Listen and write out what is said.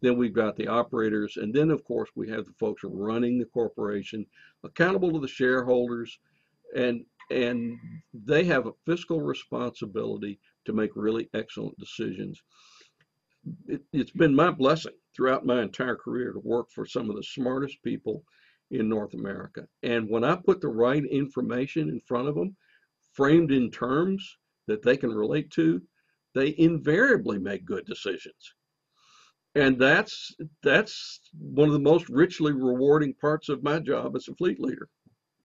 Then we've got the operators, and then of course we have the folks running the corporation, accountable to the shareholders, and and they have a fiscal responsibility to make really excellent decisions. It, it's been my blessing throughout my entire career to work for some of the smartest people in North America. And when I put the right information in front of them, framed in terms that they can relate to, they invariably make good decisions. And that's that's one of the most richly rewarding parts of my job as a fleet leader.